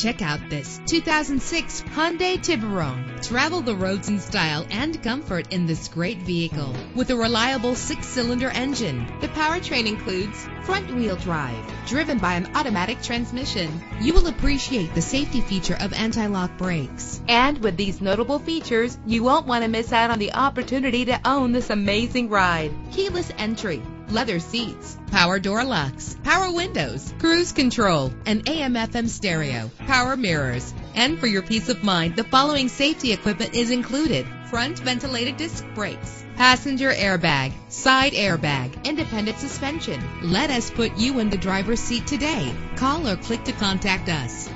Check out this 2006 Hyundai Tiburon. Travel the roads in style and comfort in this great vehicle with a reliable six-cylinder engine. The powertrain includes front-wheel drive, driven by an automatic transmission. You will appreciate the safety feature of anti-lock brakes. And with these notable features, you won't want to miss out on the opportunity to own this amazing ride. Keyless entry, leather seats, power door locks, power windows, cruise control, an AM FM stereo, power mirrors. And for your peace of mind, the following safety equipment is included. Front ventilated disc brakes, passenger airbag, side airbag, independent suspension. Let us put you in the driver's seat today. Call or click to contact us.